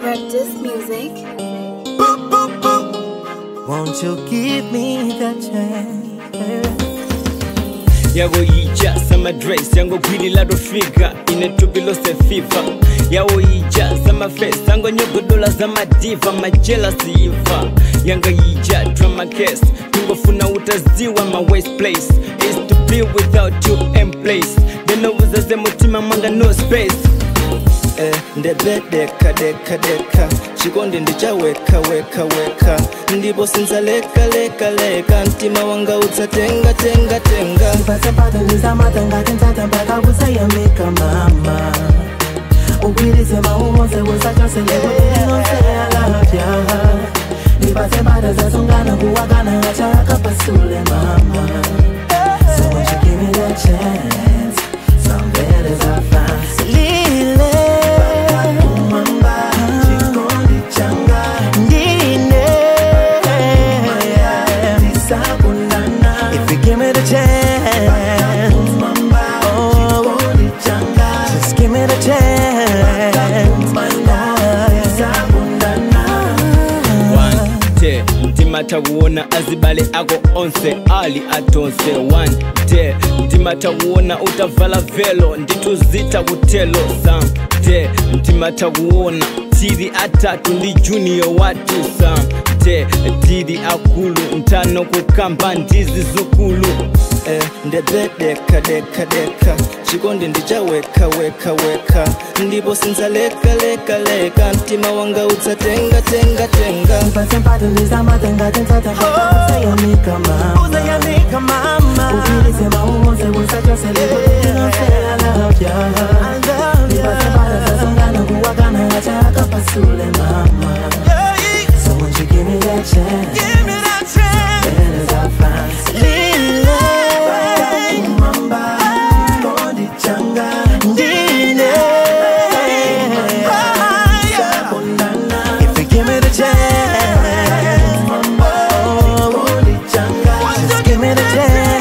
Practice music. Boop, boop, boop. Won't you give me that chance? yawoyija samadres yangogwilila lofika inetupilose fifa yawoyija samafes angonyogodola zamadiva majelasi iva yangayija dramakes tungofuna utaziwa ma waste place is to be without you and place denowuzaze mutima mwanga no space Eh, ndebe deka deka. Deka chikondi ndichaweka weka weka. Ndipo sinzaleka leka leka. Mtima wanga utsatenga tenga tenga. Ipatapataniza matangatenzata mpaka kusayamika mama. Ugwirize maumoze wesachoselekoinonseyalavya ipatepata zasungana kuwakana achakapasule mama So won't you give me that chance Some betters I find ndimatawuona azibale ako onse ali atonse. One day ndimatawuona utavala velo ndituzita kutelo. Sam day ndimatawuona tiri atatu ndi junior watu sam te tiri akulu ntano kukamba ndizi zukulu. Eh, ndebe deka deka deka. Chikondi ndichaweka weka weka ndipo sinzaleka leka leka mtima wanga utsatenga tenga tenga uzayamika truly mama. So you give me that chance? Give me that chance. Then as I find Lila, If you give me the chance, just give me the chance.